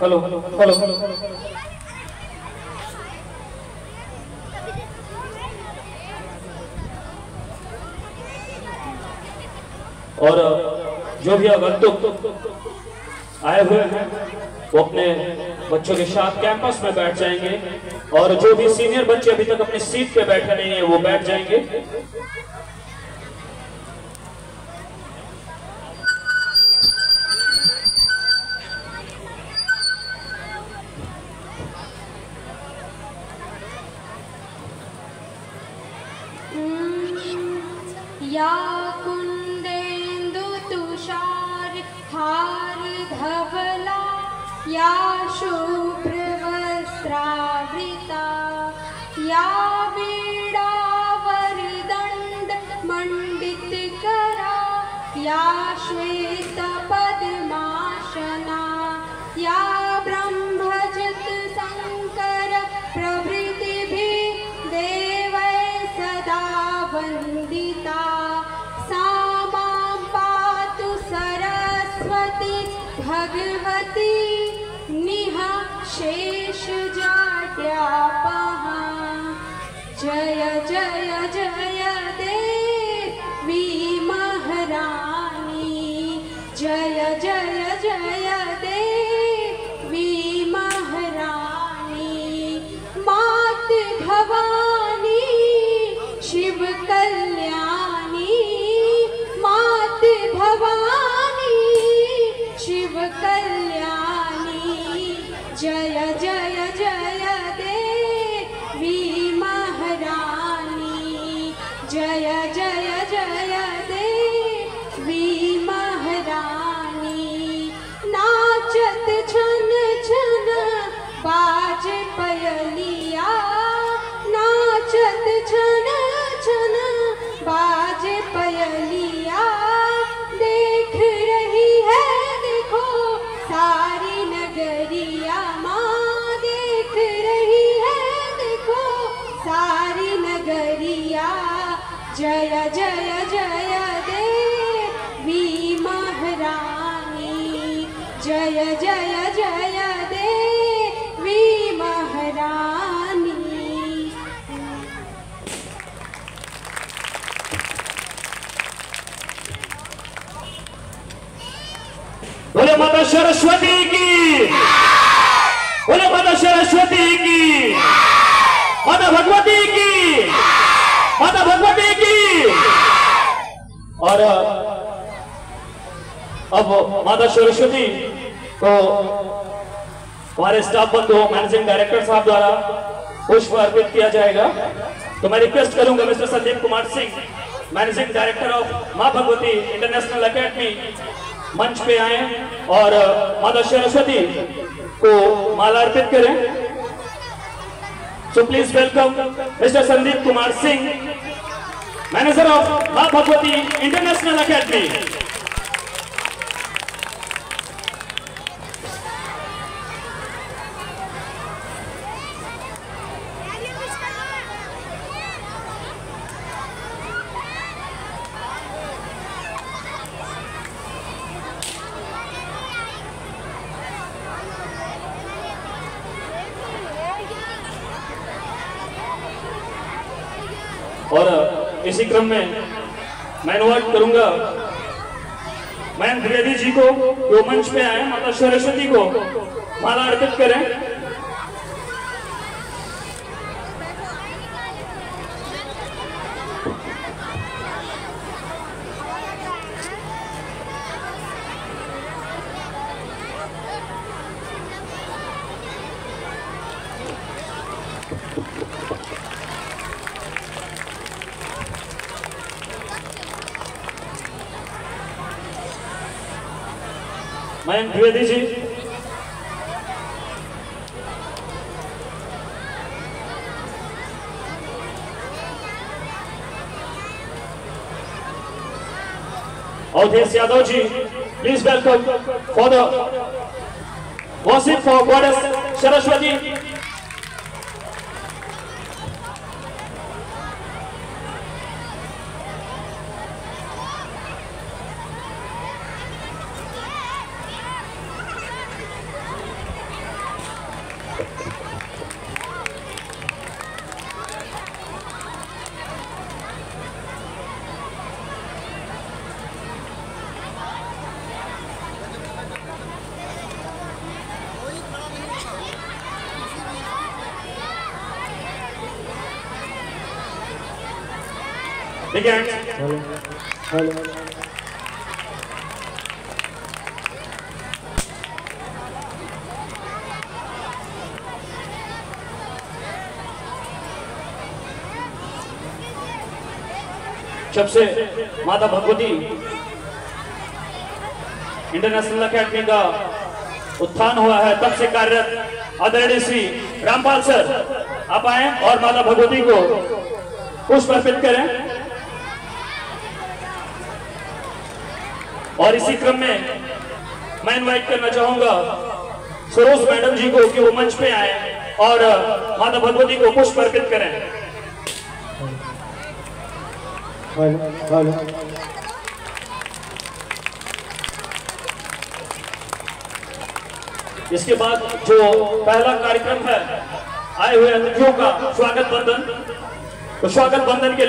Hello hello और जो भी आगंतुक आए हुए हैं, वो अपने बच्चों के साथ कैंपस में बैठ जाएँगे। और जो भी सीनियर बच्चे अभी तक अपनी सीट पे बैठे नहीं है, वो बैठ जाएँगे। या कुन्देन्दु तुषारथार या शुभ्रवस्त्रावृता या वीडावरदण्ड मण्डितकरा या श्वेतपद्माशना या भगवती निः पहा। जय जय जय। जय जय जय देवी महारानी। जय जय जय देवी महारानी। बोले माता सरस्वती की। बोले माता सरस्वती की। माता भगवती की। माता और अब माता सरस्वती को हमारे स्टाफ बंधु मैनेजिंग डायरेक्टर साहब द्वारा पुष्प अर्पित किया जाएगा। तो मैं रिक्वेस्ट करूँगा mister Sandeep Kumar Singh managing director of Maa Bhagwati international academy मंच पे आए और माता सरस्वती को माला अर्पित करें। So please welcome mister Sandeep Kumar Singh. Manager of Maa Bhagwati international academy और इसी क्रम में मैं अनुवाद करूँगा। मैं द्विवेदी जी को, जो मंच पे आए, माता सरस्वती को माला अर्पित करें। Mayank Dwivedi ji. Audesh Yadav please welcome for the Wasif for Goddess Saraswati. Big hands. Hello hello जब से माता भगवती इंटरनेशनल अकेडमी का उत्थान हुआ है तब से कार्यरत आदरणीय श्री रामपाल सर, आप आए और माता भगवती को पुष्प अर्पित करें और इसी क्रम में मैं इनवाइट करना चाहूँगा सरोज मैडम जी को कि वो मंच पे आए और माता भगवती को पुष्प अर्पित करें। इसके बाद जो पहला कार्यक्रम है, आए हुए अतिथियों का स्वागत बंधन तो स्वागत बंधन के